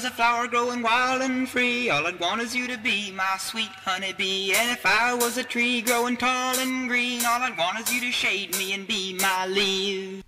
was a flower growing wild and free. All I'd want is you to be my sweet honeybee. And if I was a tree growing tall and green, all I'd want is you to shade me and be my leaf.